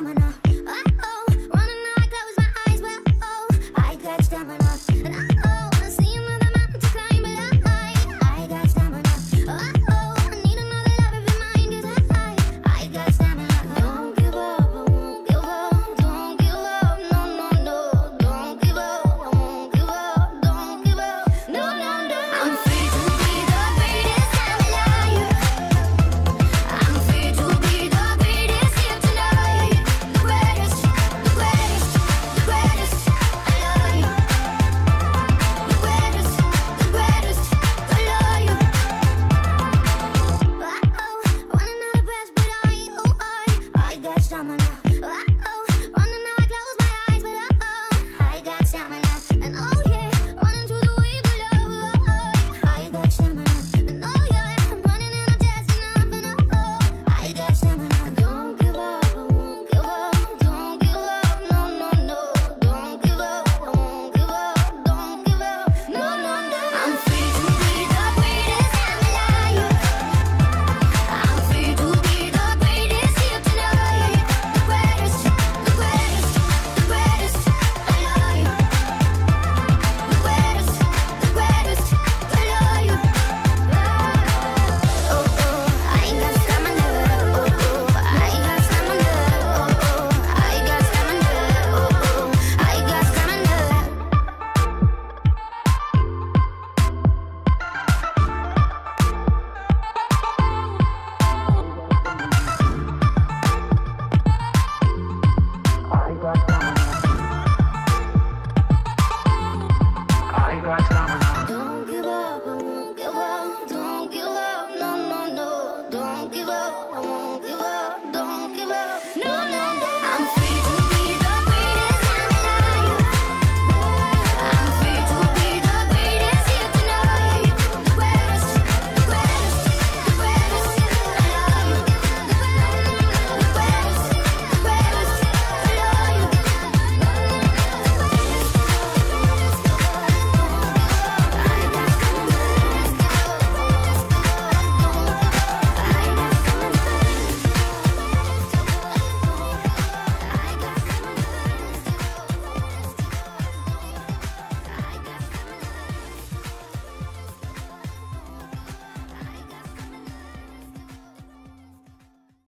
phenomena. stamina